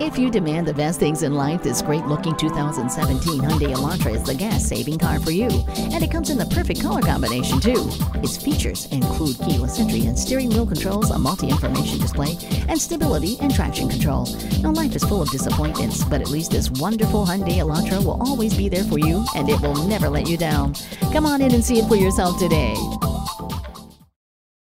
If you demand the best things in life, this great looking 2017 Hyundai Elantra is the gas saving car for you. And it comes in the perfect color combination, too. Its features include keyless entry and steering wheel controls, a multi information display, and stability and traction control. Now, life is full of disappointments, but at least this wonderful Hyundai Elantra will always be there for you and it will never let you down. Come on in and see it for yourself today.